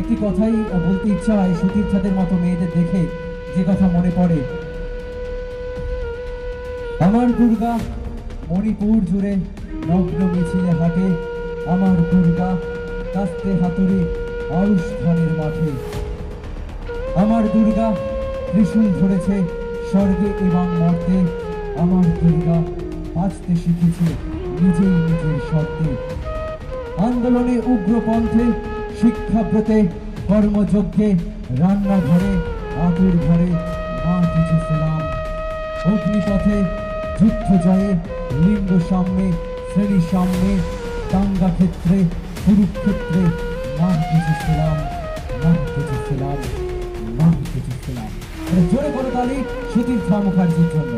একটি কথাই বলতে ইচ্ছা হয় সুতীর্থাদের মতো মেয়েদের দেখে যে কথা মনে পড়ে। আমার দুর্গা মণিপুর জুড়ে নগ্ন মিছিলে হাটে, আমার দুর্গা কাস্তে হাতুড়ি আয়ুষ ধনের মাঠে। আমার দুর্গা ত্রিশূল ধরেছে, স্বর্গে এবং মর্তে, আমার দুর্গা বাঁচতে শিখেছে নিজেই নিজের শর্তে আন্দোলনে উগ্রপন্থে শিক্ষাব্রতে, কর্মযজ্ঞে, রান্নাঘরে আতুর ঘরে, মা কিছু সেলাম। অগ্নিপথে যুদ্ধ জয়ে লিঙ্গ সামনে শ্রেণি সামনে দাঙ্গা ক্ষেত্রে, কুরুক্ষেত্রে, মা কিছু সেলাম, মা কিছু সেলাম, মা কিছু সেলাম। জোরে করে তালি সুতীর্থ মুখার্জির জন্য।